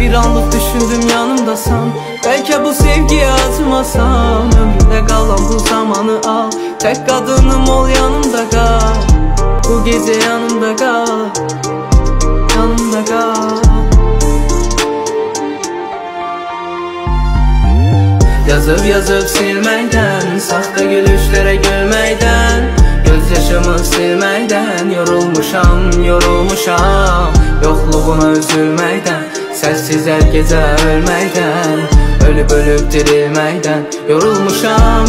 Bir anlık düşündüm yanımdasan Belki bu sevgiye acımasam. Ömrümde kalan bu zamanı al. Tek kadınım ol yanımda kal. Bu gece yanımda kal. Yanımda kal. Yazıp yazıp silməkdən Saxta gülüşlərə gülməkdən Göz yaşımı silməkdən Yorulmuşam, yorulmuşam Yoxluğuna üzülməkdən Sensiz herkese ölmeyden Ölüp ölüp dirilmeyden Yorulmuşam